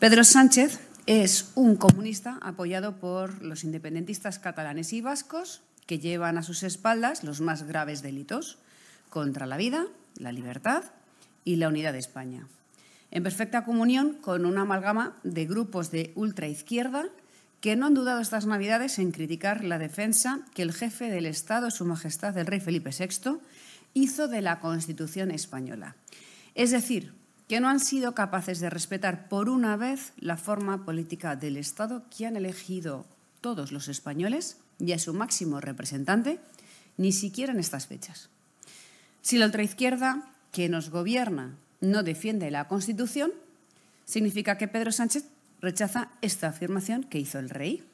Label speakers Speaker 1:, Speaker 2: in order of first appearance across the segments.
Speaker 1: Pedro Sánchez es un comunista apoyado por los independentistas catalanes y vascos que llevan a sus espaldas los más graves delitos contra la vida, la libertad y la unidad de España. En perfecta comunión con una amalgama de grupos de ultraizquierda que no han dudado estas Navidades en criticar la defensa que el jefe del Estado, Su Majestad el Rey Felipe VI, hizo de la Constitución española. Es decir, que no han sido capaces de respetar por una vez la forma política del Estado que han elegido todos los españoles y a su máximo representante, ni siquiera en estas fechas. Si la ultraizquierda que nos gobierna no defiende la Constitución, significa que Pedro Sánchez rechaza esta afirmación que hizo el rey.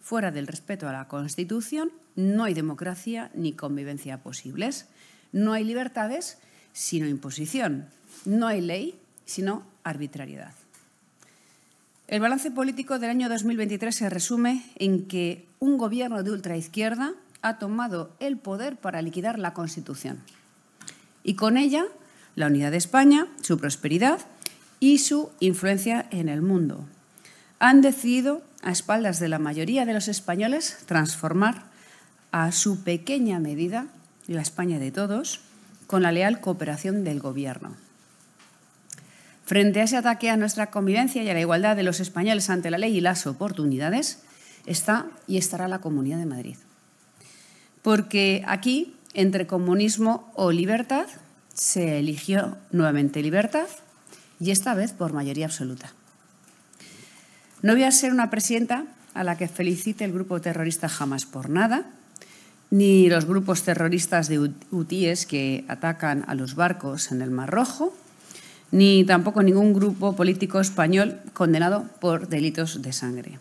Speaker 1: Fuera del respeto a la Constitución no hay democracia ni convivencia posibles. No hay libertades sino imposición. No hay ley sino arbitrariedad. El balance político del año 2023 se resume en que un gobierno de ultraizquierda ha tomado el poder para liquidar la Constitución y con ella la unidad de España, su prosperidad y su influencia en el mundo. Han decidido, a espaldas de la mayoría de los españoles, transformar a su pequeña medida la España de todos con la leal cooperación del Gobierno. Frente a ese ataque a nuestra convivencia y a la igualdad de los españoles ante la ley y las oportunidades, está y estará la Comunidad de Madrid. Porque aquí, entre comunismo o libertad, se eligió nuevamente libertad y esta vez por mayoría absoluta. No voy a ser una presidenta a la que felicite el grupo terrorista jamás por nada, ni los grupos terroristas de UTIES que atacan a los barcos en el Mar Rojo, ni tampoco ningún grupo político español condenado por delitos de sangre.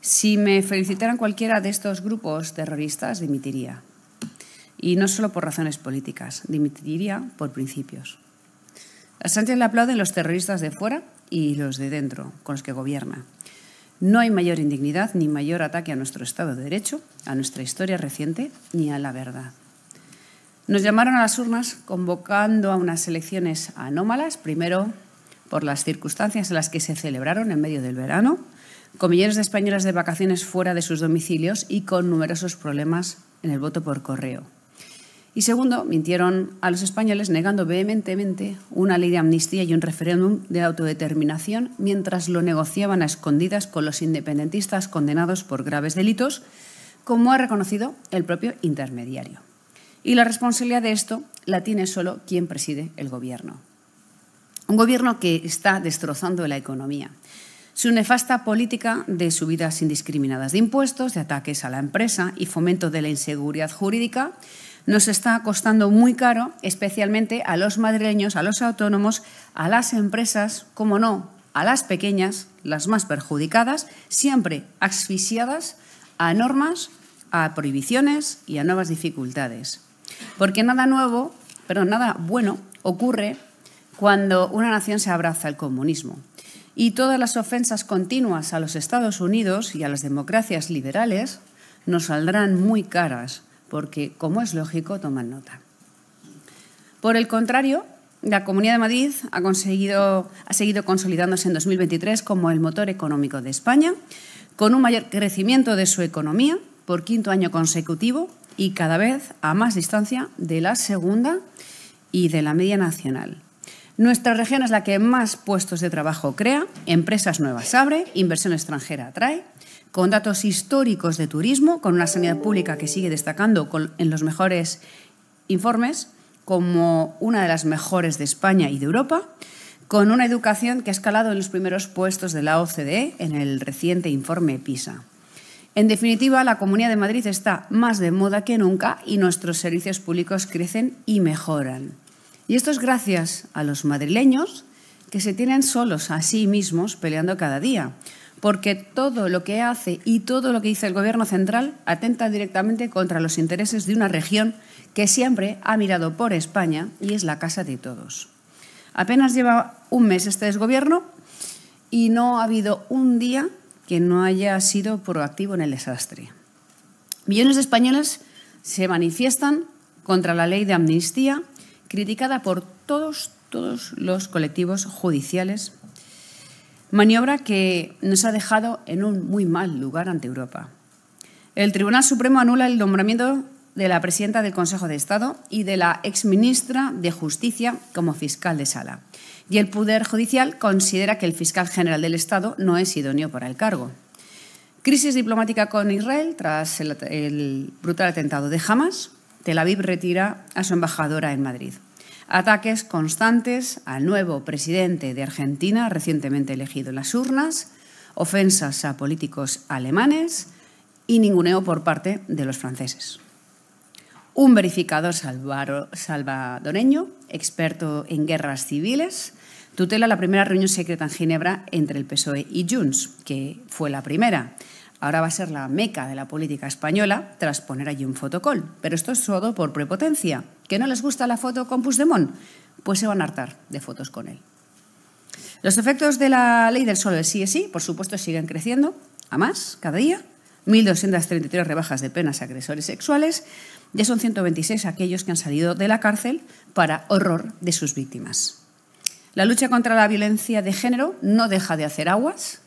Speaker 1: Si me felicitaran cualquiera de estos grupos terroristas, dimitiría. Y no solo por razones políticas, dimitiría por principios. A Sánchez le aplauden los terroristas de fuera y los de dentro, con los que gobierna. No hay mayor indignidad ni mayor ataque a nuestro Estado de Derecho, a nuestra historia reciente, ni a la verdad. Nos llamaron a las urnas convocando a unas elecciones anómalas, primero por las circunstancias en las que se celebraron en medio del verano, con millones de españoles de vacaciones fuera de sus domicilios y con numerosos problemas en el voto por correo. Y segundo, mintieron a los españoles negando vehementemente una ley de amnistía y un referéndum de autodeterminación mientras lo negociaban a escondidas con los independentistas condenados por graves delitos, como ha reconocido el propio intermediario. Y la responsabilidad de esto la tiene solo quien preside el Gobierno. Un Gobierno que está destrozando la economía. Su nefasta política de subidas indiscriminadas de impuestos, de ataques a la empresa y fomento de la inseguridad jurídica nos está costando muy caro, especialmente a los madrileños, a los autónomos, a las empresas, como no, a las pequeñas, las más perjudicadas, siempre asfixiadas a normas, a prohibiciones y a nuevas dificultades. Porque nada nuevo, pero nada bueno ocurre cuando una nación se abraza al comunismo. Y todas las ofensas continuas a los Estados Unidos y a las democracias liberales nos saldrán muy caras porque, como es lógico, toman nota. Por el contrario, la Comunidad de Madrid ha, conseguido, ha seguido consolidándose en 2023 como el motor económico de España, con un mayor crecimiento de su economía por quinto año consecutivo y cada vez a más distancia de la segunda y de la media nacional. Nuestra región es la que más puestos de trabajo crea, empresas nuevas abre, inversión extranjera atrae con datos históricos de turismo, con una sanidad pública que sigue destacando en los mejores informes como una de las mejores de España y de Europa, con una educación que ha escalado en los primeros puestos de la OCDE en el reciente informe PISA. En definitiva, la Comunidad de Madrid está más de moda que nunca y nuestros servicios públicos crecen y mejoran. Y esto es gracias a los madrileños que se tienen solos a sí mismos peleando cada día, porque todo lo que hace y todo lo que dice el Gobierno central atenta directamente contra los intereses de una región que siempre ha mirado por España y es la casa de todos. Apenas lleva un mes este desgobierno y no ha habido un día que no haya sido proactivo en el desastre. Millones de españoles se manifiestan contra la ley de amnistía, criticada por todos, todos los colectivos judiciales Maniobra que nos ha dejado en un muy mal lugar ante Europa. El Tribunal Supremo anula el nombramiento de la presidenta del Consejo de Estado y de la exministra de Justicia como fiscal de sala. Y el Poder Judicial considera que el fiscal general del Estado no es idóneo para el cargo. Crisis diplomática con Israel tras el, brutal atentado de Hamas. Tel Aviv retira a su embajadora en Madrid. Ataques constantes al nuevo presidente de Argentina, recientemente elegido en las urnas, ofensas a políticos alemanes y ninguneo por parte de los franceses. Un verificador salvadoreño, experto en guerras civiles, tutela la primera reunión secreta en Ginebra entre el PSOE y Junts, que fue la primera. Ahora va a ser la meca de la política española tras poner allí un fotocol. Pero esto es todo por prepotencia. ¿Que no les gusta la foto con Puigdemont? Pues se van a hartar de fotos con él. Los efectos de la ley del solo sí es sí, por supuesto, siguen creciendo, a más, cada día. 1.233 rebajas de penas a agresores sexuales. Ya son 126 aquellos que han salido de la cárcel para horror de sus víctimas. La lucha contra la violencia de género no deja de hacer aguas.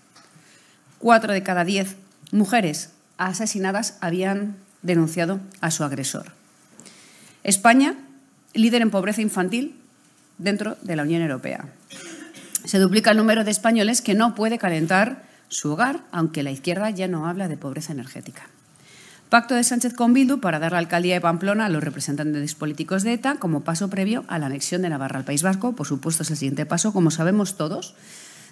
Speaker 1: Cuatro de cada diez mujeres asesinadas habían denunciado a su agresor. España, líder en pobreza infantil dentro de la Unión Europea. Se duplica el número de españoles que no puede calentar su hogar, aunque la izquierda ya no habla de pobreza energética. Pacto de Sánchez con Bildu para dar la alcaldía de Pamplona a los representantes políticos de ETA como paso previo a la anexión de Navarra al País Vasco. Por supuesto, es el siguiente paso, como sabemos todos,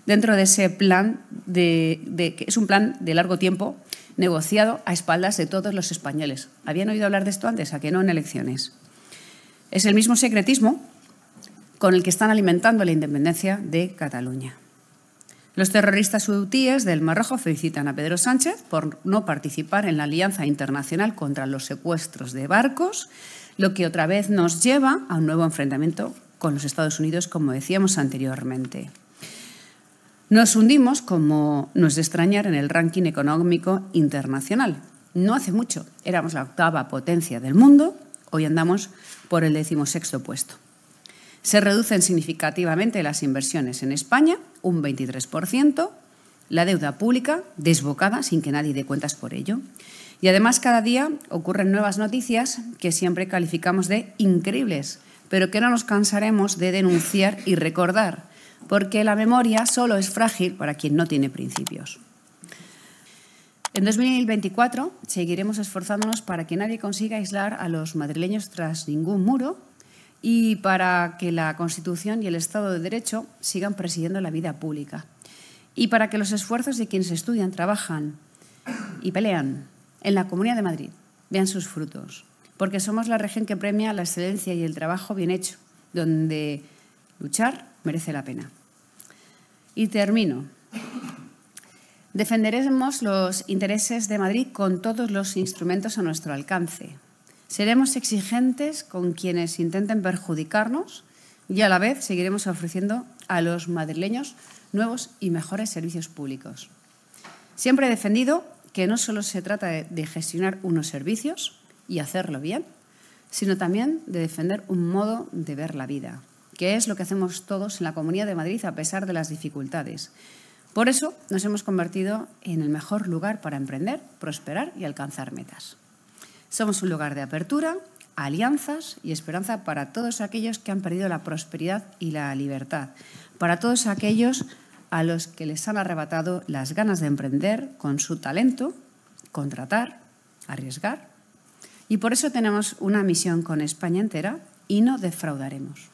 Speaker 1: dentro de ese plan, de, que es un plan de largo tiempo negociado a espaldas de todos los españoles. ¿Habían oído hablar de esto antes? ¿A que no en elecciones? Es el mismo secretismo con el que están alimentando la independencia de Cataluña. Los terroristas hutíes del Mar Rojo felicitan a Pedro Sánchez por no participar en la alianza internacional contra los secuestros de barcos, lo que otra vez nos lleva a un nuevo enfrentamiento con los Estados Unidos, como decíamos anteriormente. Nos hundimos, como no es de extrañar, en el ranking económico internacional. No hace mucho éramos la octava potencia del mundo, hoy andamos por el decimosexto puesto. Se reducen significativamente las inversiones en España, un 23%, la deuda pública desbocada sin que nadie dé cuentas por ello. Y además cada día ocurren nuevas noticias que siempre calificamos de increíbles, pero que no nos cansaremos de denunciar y recordar porque la memoria solo es frágil para quien no tiene principios. En 2024 seguiremos esforzándonos para que nadie consiga aislar a los madrileños tras ningún muro y para que la Constitución y el Estado de Derecho sigan presidiendo la vida pública. Y para que los esfuerzos de quienes estudian, trabajan y pelean en la Comunidad de Madrid vean sus frutos. Porque somos la región que premia la excelencia y el trabajo bien hecho, donde luchar merece la pena. Y termino. Defenderemos los intereses de Madrid con todos los instrumentos a nuestro alcance. Seremos exigentes con quienes intenten perjudicarnos y a la vez seguiremos ofreciendo a los madrileños nuevos y mejores servicios públicos. Siempre he defendido que no solo se trata de gestionar unos servicios y hacerlo bien, sino también de defender un modo de ver la vida, que es lo que hacemos todos en la Comunidad de Madrid a pesar de las dificultades. Por eso nos hemos convertido en el mejor lugar para emprender, prosperar y alcanzar metas. Somos un lugar de apertura, alianzas y esperanza para todos aquellos que han perdido la prosperidad y la libertad, para todos aquellos a los que les han arrebatado las ganas de emprender con su talento, contratar, arriesgar. Y por eso tenemos una misión con España entera y no defraudaremos.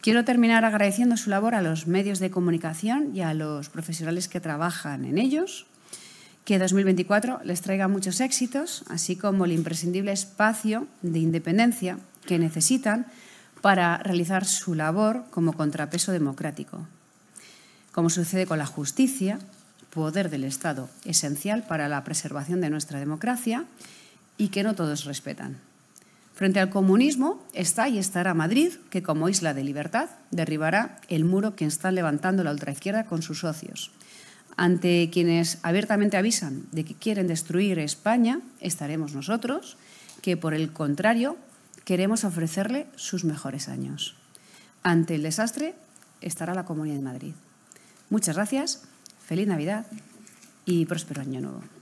Speaker 1: Quiero terminar agradeciendo su labor a los medios de comunicación y a los profesionales que trabajan en ellos. Que 2024 les traiga muchos éxitos, así como el imprescindible espacio de independencia que necesitan para realizar su labor como contrapeso democrático. Como sucede con la justicia, poder del Estado esencial para la preservación de nuestra democracia y que no todos respetan. Frente al comunismo está y estará Madrid, que como isla de libertad derribará el muro que está levantando la ultraizquierda con sus socios. Ante quienes abiertamente avisan de que quieren destruir España, estaremos nosotros, que por el contrario queremos ofrecerle sus mejores años. Ante el desastre estará la Comunidad de Madrid. Muchas gracias, feliz Navidad y próspero año nuevo.